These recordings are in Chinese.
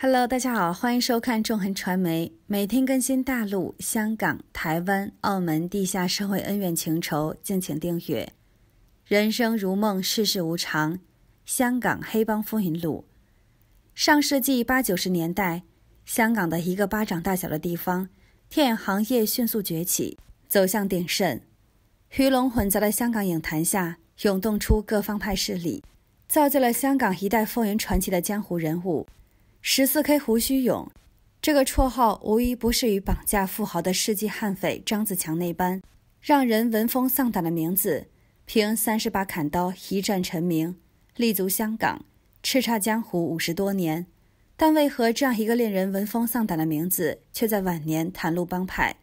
Hello，大家好，欢迎收看纵横传媒，每天更新大陆、香港、台湾、澳门地下社会恩怨情仇，敬请订阅。人生如梦，世事无常。香港黑帮风云录。上世纪八九十年代，香港的一个巴掌大小的地方，电影行业迅速崛起，走向鼎盛。鱼龙混杂的香港影坛下，涌动出各方派势力，造就了香港一代风云传奇的江湖人物。十四 K 胡须勇，这个绰号无一不是与绑架富豪的世纪悍匪张子强那般，让人闻风丧胆的名字。凭三十把砍刀一战成名，立足香港，叱咤江湖五十多年。但为何这样一个令人闻风丧胆的名字，却在晚年袒露帮派，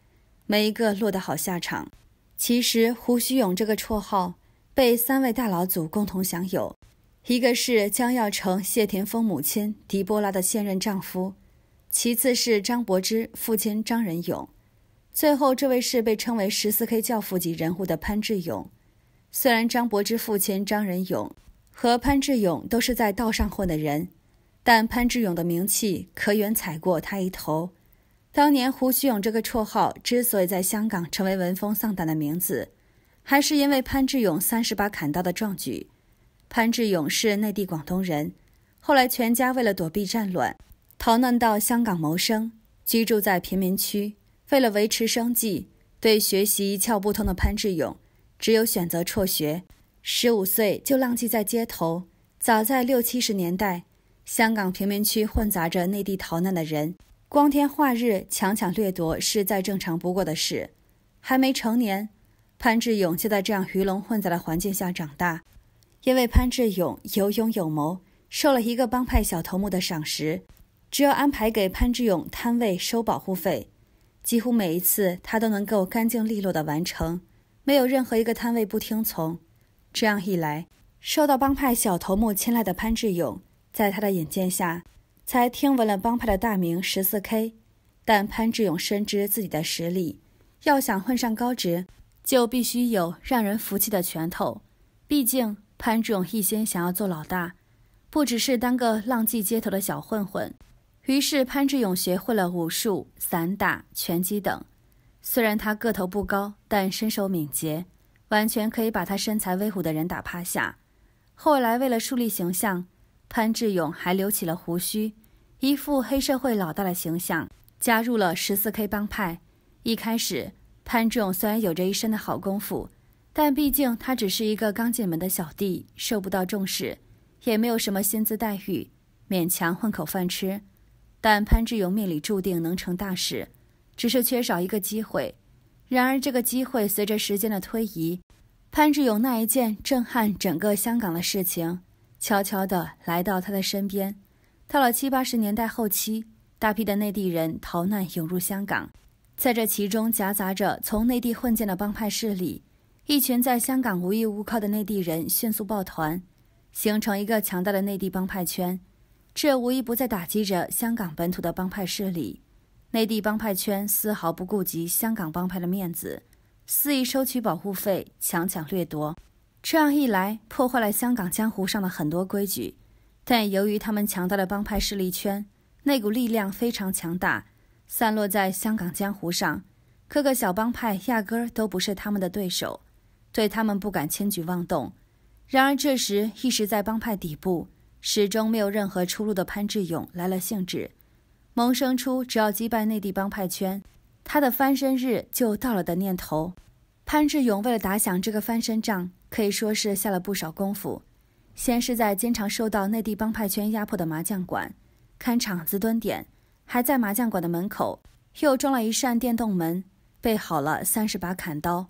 每一个落得好下场？其实，胡须勇这个绰号被三位大佬组共同享有。一个是将要成谢霆锋母亲狄波拉的现任丈夫，其次是张柏芝父亲张仁勇，最后这位是被称为十四 K 教父级人物的潘志勇。虽然张柏芝父亲张仁勇和潘志勇都是在道上混的人，但潘志勇的名气可远踩过他一头。当年胡须勇这个绰号之所以在香港成为闻风丧胆的名字，还是因为潘志勇三十把砍刀的壮举。潘志勇是内地广东人，后来全家为了躲避战乱，逃难到香港谋生，居住在贫民区。为了维持生计，对学习一窍不通的潘志勇，只有选择辍学。十五岁就浪迹在街头。早在六七十年代，香港贫民区混杂着内地逃难的人，光天化日强抢掠夺是再正常不过的事。还没成年，潘志勇就在这样鱼龙混杂的环境下长大。因为潘志勇有勇有谋，受了一个帮派小头目的赏识，只要安排给潘志勇摊位收保护费，几乎每一次他都能够干净利落的完成，没有任何一个摊位不听从。这样一来，受到帮派小头目青睐的潘志勇，在他的引荐下，才听闻了帮派的大名十四 K。但潘志勇深知自己的实力，要想混上高职，就必须有让人服气的拳头，毕竟。潘志勇一心想要做老大，不只是当个浪迹街头的小混混。于是潘志勇学会了武术、散打、拳击等。虽然他个头不高，但身手敏捷，完全可以把他身材威武的人打趴下。后来为了树立形象，潘志勇还留起了胡须，一副黑社会老大的形象，加入了十四 K 帮派。一开始，潘志勇虽然有着一身的好功夫。但毕竟他只是一个刚进门的小弟，受不到重视，也没有什么薪资待遇，勉强混口饭吃。但潘志勇命里注定能成大事，只是缺少一个机会。然而这个机会随着时间的推移，潘志勇那一件震撼整个香港的事情，悄悄地来到他的身边。到了七八十年代后期，大批的内地人逃难涌入香港，在这其中夹杂着从内地混进的帮派势力。一群在香港无依无靠的内地人迅速抱团，形成一个强大的内地帮派圈，这无一不在打击着香港本土的帮派势力。内地帮派圈丝毫不顾及香港帮派的面子，肆意收取保护费，强抢掠夺。这样一来，破坏了香港江湖上的很多规矩。但由于他们强大的帮派势力圈，那股力量非常强大，散落在香港江湖上，各个小帮派压根儿都不是他们的对手。对他们不敢轻举妄动。然而这时，一直在帮派底部、始终没有任何出路的潘志勇来了兴致，萌生出只要击败内地帮派圈，他的翻身日就到了的念头。潘志勇为了打响这个翻身仗，可以说是下了不少功夫。先是在经常受到内地帮派圈压迫的麻将馆看场子蹲点，还在麻将馆的门口又装了一扇电动门，备好了三十把砍刀。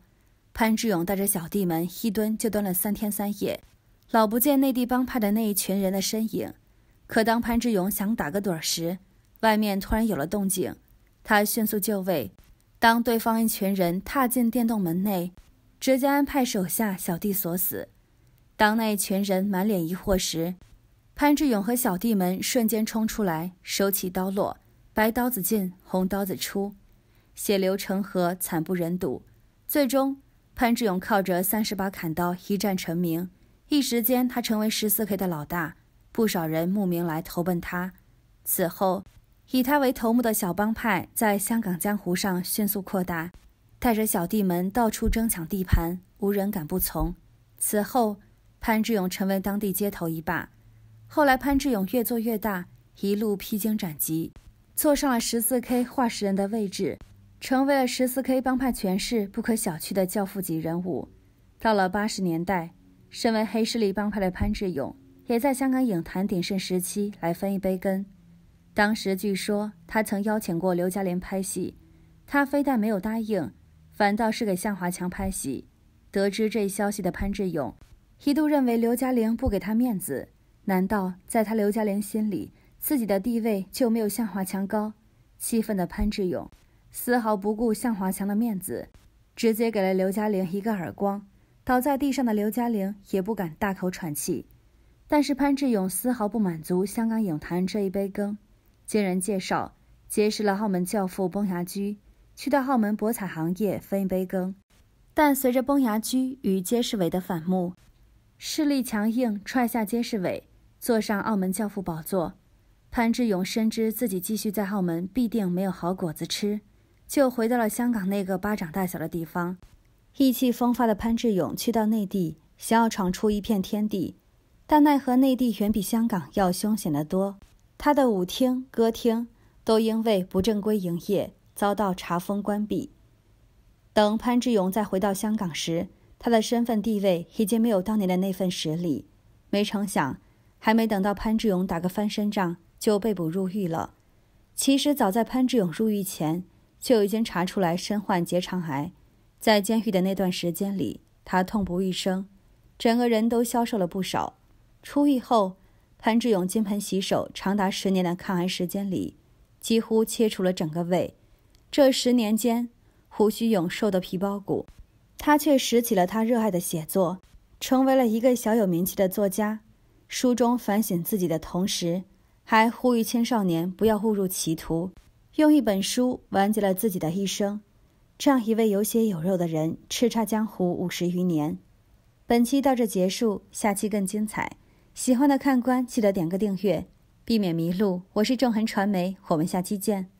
潘志勇带着小弟们一蹲就蹲了三天三夜，老不见内地帮派的那一群人的身影。可当潘志勇想打个盹时，外面突然有了动静，他迅速就位。当对方一群人踏进电动门内，直接安排手下小弟锁死。当那一群人满脸疑惑时，潘志勇和小弟们瞬间冲出来，手起刀落，白刀子进，红刀子出，血流成河，惨不忍睹。最终。潘志勇靠着三十把砍刀一战成名，一时间他成为十四 K 的老大，不少人慕名来投奔他。此后，以他为头目的小帮派在香港江湖上迅速扩大，带着小弟们到处争抢地盘，无人敢不从。此后，潘志勇成为当地街头一霸。后来，潘志勇越做越大，一路披荆斩棘，坐上了十四 K 话事人的位置，成为了十四 K 帮派权势不可小觑的教父级人物。到了八十年代，身为黑势力帮派的潘志勇，也在香港影坛鼎盛时期来分一杯羹。当时据说他曾邀请过刘嘉玲拍戏，他非但没有答应，反倒是给向华强拍戏。得知这一消息的潘志勇，一度认为刘嘉玲不给他面子。难道在他刘嘉玲心里，自己的地位就没有向华强高？气愤的潘志勇丝毫不顾向华强的面子，直接给了刘嘉玲一个耳光。倒在地上的刘嘉玲也不敢大口喘气。但是潘志勇丝毫不满足香港影坛这一杯羹，经人介绍结识了澳门教父崩牙驹，去到澳门博彩行业分一杯羹。但随着崩牙驹与街市伟的反目，势力强硬踹下街市伟。坐上澳门教父宝座，潘志勇深知自己继续在澳门必定没有好果子吃，就回到了香港那个巴掌大小的地方。意气风发的潘志勇去到内地，想要闯出一片天地，但奈何内地远比香港要凶险得多。他的舞厅、歌厅都因为不正规营业遭到查封关闭。等潘志勇再回到香港时，他的身份地位已经没有当年的那份实力。没成想。还没等到潘志勇打个翻身仗，就被捕入狱了。其实早在潘志勇入狱前，就已经查出来身患结肠癌。在监狱的那段时间里，他痛不欲生，整个人都消瘦了不少。出狱后，潘志勇金盆洗手，长达十年的抗癌时间里，几乎切除了整个胃。这十年间，胡须勇瘦得皮包骨，他却拾起了他热爱的写作，成为了一个小有名气的作家。书中反省自己的同时，还呼吁青少年不要误入歧途，用一本书完结了自己的一生。这样一位有血有肉的人，叱咤江湖五十余年。本期到这结束，下期更精彩。喜欢的看官记得点个订阅，避免迷路。我是纵横传媒，我们下期见。